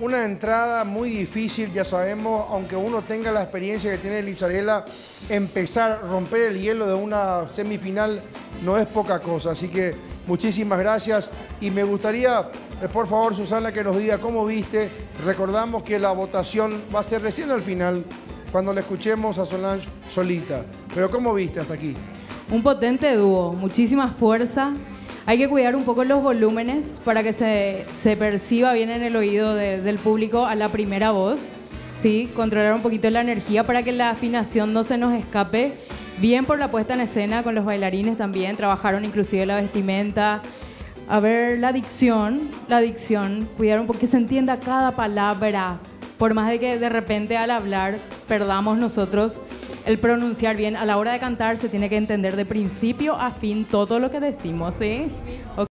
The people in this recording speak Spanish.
una entrada muy difícil, ya sabemos, aunque uno tenga la experiencia que tiene Lizarela, empezar, romper el hielo de una semifinal no es poca cosa. Así que muchísimas gracias y me gustaría, eh, por favor, Susana, que nos diga cómo viste. Recordamos que la votación va a ser recién al final, cuando le escuchemos a Solange solita. Pero ¿cómo viste hasta aquí? Un potente dúo, muchísima fuerza. Hay que cuidar un poco los volúmenes para que se, se perciba bien en el oído de- del público a la primera voz. Sí, controlar un poquito la energía para que la afinación no se nos escape. Bien por la puesta en escena con los bailarines también. Trabajaron inclusive la vestimenta. A ver, la dicción, la dicción, cuidar un poco que se entienda cada palabra. Por más de que de repente al hablar perdamos nosotros el pronunciar bien, a la hora de cantar se tiene que entender de principio a fin todo lo que decimos, ¿sí?